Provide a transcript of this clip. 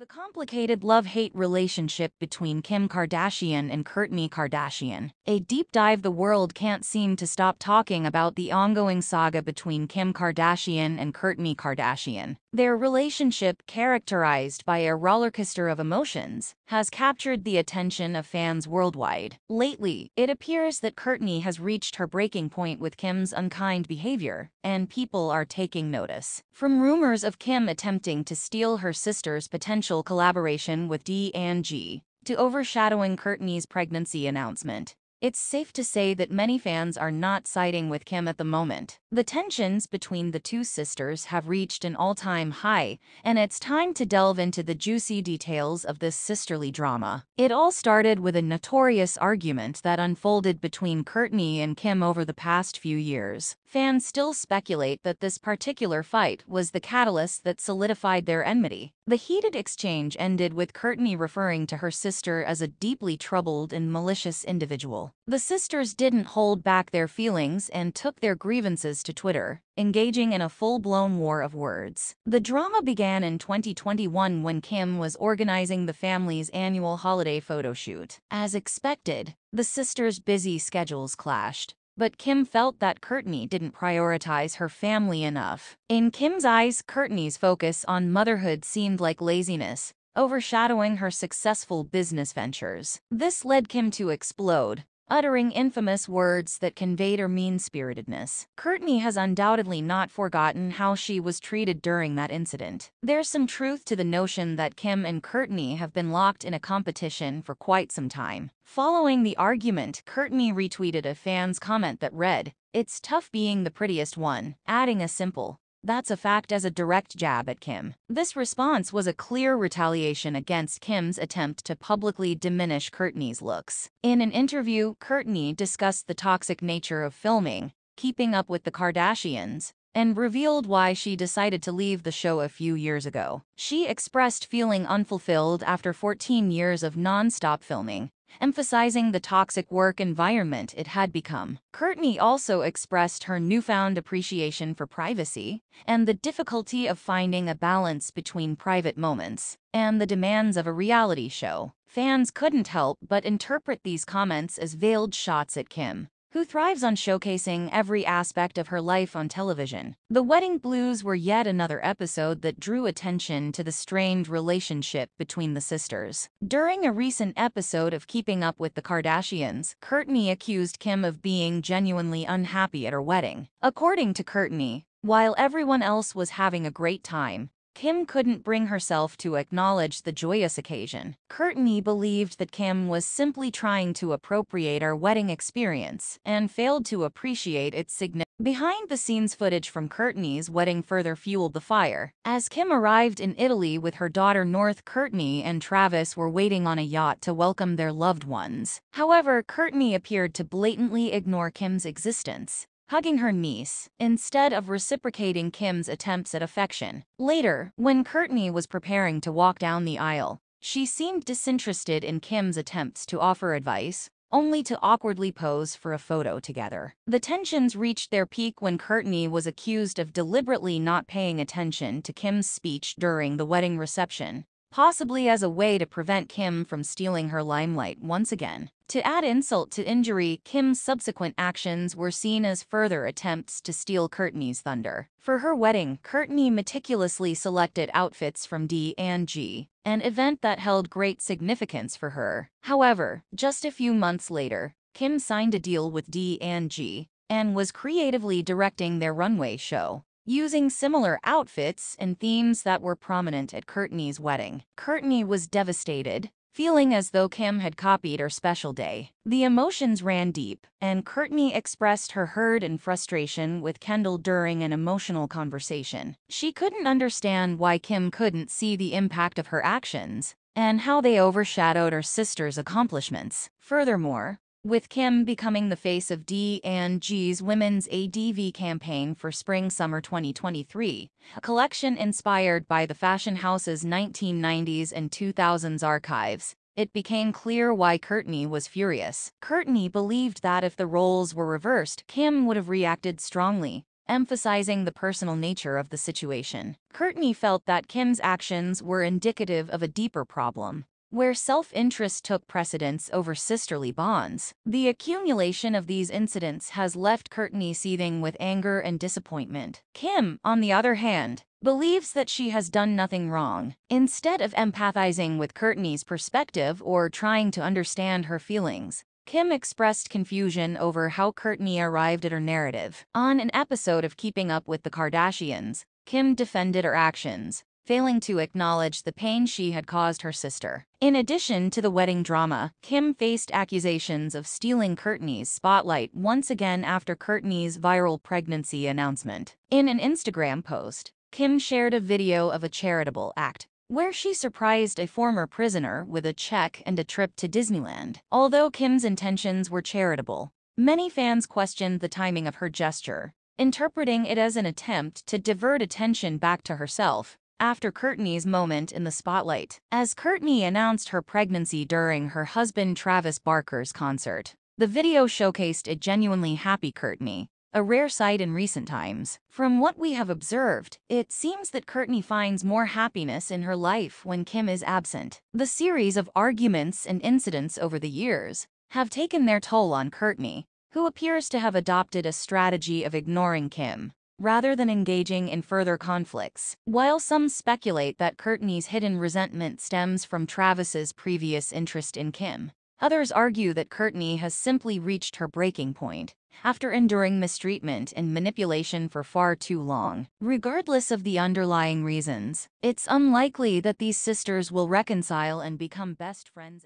The complicated love hate relationship between Kim Kardashian and Kourtney Kardashian. A deep dive the world can't seem to stop talking about the ongoing saga between Kim Kardashian and Kourtney Kardashian. Their relationship, characterized by a rollercoaster of emotions, has captured the attention of fans worldwide. Lately, it appears that Kourtney has reached her breaking point with Kim's unkind behavior, and people are taking notice. From rumors of Kim attempting to steal her sister's potential collaboration with D&G, to overshadowing Kourtney's pregnancy announcement, it's safe to say that many fans are not siding with Kim at the moment. The tensions between the two sisters have reached an all-time high, and it's time to delve into the juicy details of this sisterly drama. It all started with a notorious argument that unfolded between Kourtney and Kim over the past few years. Fans still speculate that this particular fight was the catalyst that solidified their enmity. The heated exchange ended with Kourtney referring to her sister as a deeply troubled and malicious individual. The sisters didn't hold back their feelings and took their grievances to Twitter, engaging in a full-blown war of words. The drama began in 2021 when Kim was organizing the family's annual holiday photo shoot. As expected, the sisters' busy schedules clashed, but Kim felt that Kourtney didn't prioritize her family enough. In Kim's eyes, Kourtney's focus on motherhood seemed like laziness, overshadowing her successful business ventures. This led Kim to explode, uttering infamous words that conveyed her mean-spiritedness. Kourtney has undoubtedly not forgotten how she was treated during that incident. There's some truth to the notion that Kim and Kourtney have been locked in a competition for quite some time. Following the argument, Kourtney retweeted a fan's comment that read, It's tough being the prettiest one, adding a simple, that's a fact as a direct jab at Kim. This response was a clear retaliation against Kim's attempt to publicly diminish Kourtney's looks. In an interview, Kourtney discussed the toxic nature of filming, keeping up with the Kardashians, and revealed why she decided to leave the show a few years ago. She expressed feeling unfulfilled after 14 years of non-stop filming, emphasizing the toxic work environment it had become. Kourtney also expressed her newfound appreciation for privacy and the difficulty of finding a balance between private moments and the demands of a reality show. Fans couldn't help but interpret these comments as veiled shots at Kim, who thrives on showcasing every aspect of her life on television. The Wedding Blues were yet another episode that drew attention to the strained relationship between the sisters. During a recent episode of Keeping Up with the Kardashians, Kourtney accused Kim of being genuinely unhappy at her wedding. According to Kourtney, while everyone else was having a great time, Kim couldn't bring herself to acknowledge the joyous occasion. Kourtney believed that Kim was simply trying to appropriate our wedding experience and failed to appreciate its significance. Behind-the-scenes footage from Kourtney's wedding further fueled the fire. As Kim arrived in Italy with her daughter North, Kourtney and Travis were waiting on a yacht to welcome their loved ones. However, Kourtney appeared to blatantly ignore Kim's existence hugging her niece, instead of reciprocating Kim's attempts at affection. Later, when Kourtney was preparing to walk down the aisle, she seemed disinterested in Kim's attempts to offer advice, only to awkwardly pose for a photo together. The tensions reached their peak when Kourtney was accused of deliberately not paying attention to Kim's speech during the wedding reception, possibly as a way to prevent Kim from stealing her limelight once again. To add insult to injury, Kim's subsequent actions were seen as further attempts to steal Kourtney's thunder. For her wedding, Kourtney meticulously selected outfits from D&G, an event that held great significance for her. However, just a few months later, Kim signed a deal with D&G and was creatively directing their runway show using similar outfits and themes that were prominent at Kourtney's wedding. Kourtney was devastated, feeling as though Kim had copied her special day. The emotions ran deep, and Kourtney expressed her hurt and frustration with Kendall during an emotional conversation. She couldn't understand why Kim couldn't see the impact of her actions, and how they overshadowed her sister's accomplishments. Furthermore, with Kim becoming the face of D&G's Women's ADV campaign for Spring-Summer 2023, a collection inspired by the fashion house's 1990s and 2000s archives, it became clear why Kourtney was furious. Kourtney believed that if the roles were reversed, Kim would have reacted strongly, emphasizing the personal nature of the situation. Kourtney felt that Kim's actions were indicative of a deeper problem where self-interest took precedence over sisterly bonds. The accumulation of these incidents has left Kourtney seething with anger and disappointment. Kim, on the other hand, believes that she has done nothing wrong. Instead of empathizing with Kourtney's perspective or trying to understand her feelings, Kim expressed confusion over how Kourtney arrived at her narrative. On an episode of Keeping Up with the Kardashians, Kim defended her actions, failing to acknowledge the pain she had caused her sister. In addition to the wedding drama, Kim faced accusations of stealing Kourtney's spotlight once again after Kourtney's viral pregnancy announcement. In an Instagram post, Kim shared a video of a charitable act where she surprised a former prisoner with a check and a trip to Disneyland. Although Kim's intentions were charitable, many fans questioned the timing of her gesture, interpreting it as an attempt to divert attention back to herself after Kourtney's moment in the spotlight, as Kourtney announced her pregnancy during her husband Travis Barker's concert. The video showcased a genuinely happy Kourtney, a rare sight in recent times. From what we have observed, it seems that Kourtney finds more happiness in her life when Kim is absent. The series of arguments and incidents over the years have taken their toll on Kourtney, who appears to have adopted a strategy of ignoring Kim rather than engaging in further conflicts. While some speculate that Kourtney's hidden resentment stems from Travis's previous interest in Kim, others argue that Kourtney has simply reached her breaking point after enduring mistreatment and manipulation for far too long. Regardless of the underlying reasons, it's unlikely that these sisters will reconcile and become best friends.